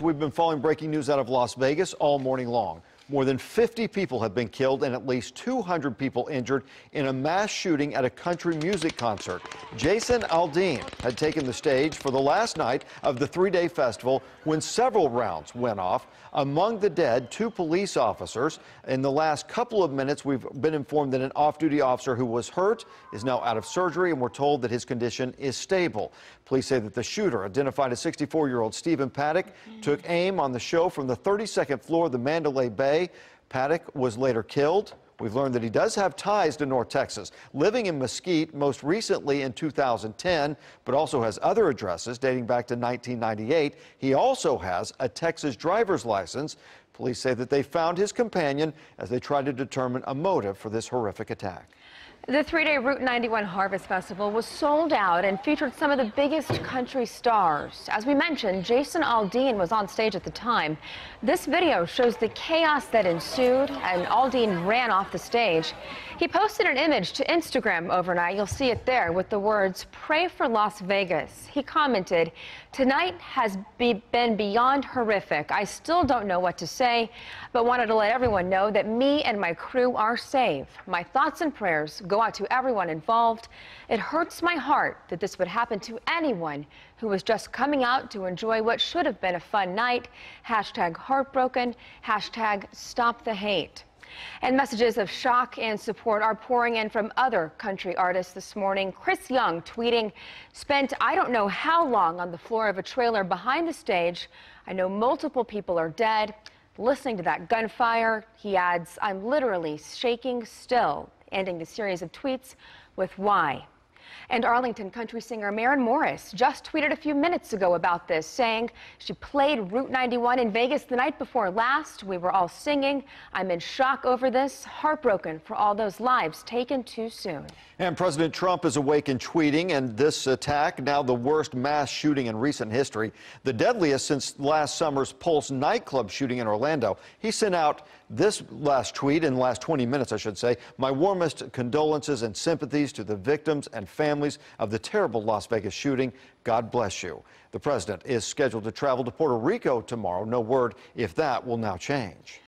We've been following breaking news out of Las Vegas all morning long. More than 50 people have been killed and at least 200 people injured in a mass shooting at a country music concert. Jason Aldean had taken the stage for the last night of the three-day festival when several rounds went off. Among the dead, two police officers. In the last couple of minutes, we've been informed that an off-duty officer who was hurt is now out of surgery, and we're told that his condition is stable. Police say that the shooter, identified as 64-year-old Stephen Paddock, took aim on the show from the 32nd floor of the Mandalay Bay Paddock was later killed. We've learned that he does have ties to North Texas, living in Mesquite most recently in 2010, but also has other addresses dating back to 1998. He also has a Texas driver's license. Police say that they found his companion as they tried to determine a motive for this horrific attack. The three-day Route 91 Harvest Festival was sold out and featured some of the biggest country stars. As we mentioned, Jason Aldean was on stage at the time. This video shows the chaos that ensued, and Aldean ran off the stage. He posted an image to Instagram overnight. You'll see it there with the words, pray for Las Vegas. He commented, tonight has be been beyond horrific. I still don't know what to say, but wanted to let everyone know that me and my crew are safe. My thoughts and prayers go out to everyone involved. It hurts my heart that this would happen to anyone who was just coming out to enjoy what should have been a fun night. Hashtag heartbroken, hashtag stop the hate. And messages of shock and support are pouring in from other country artists this morning. Chris Young tweeting, spent I don't know how long on the floor of a trailer behind the stage. I know multiple people are dead. Listening to that gunfire, he adds, I'm literally shaking still ending the series of tweets with why. And Arlington country singer Maren Morris just tweeted a few minutes ago about this, saying she played Route 91 in Vegas the night before last. We were all singing. I'm in shock over this, heartbroken for all those lives taken too soon. And President Trump is awake and tweeting, and this attack, now the worst mass shooting in recent history, the deadliest since last summer's Pulse nightclub shooting in Orlando. He sent out this last tweet in the last 20 minutes, I should say. My warmest condolences and sympathies to the victims and families of the terrible Las Vegas shooting. God bless you. The president is scheduled to travel to Puerto Rico tomorrow. No word if that will now change.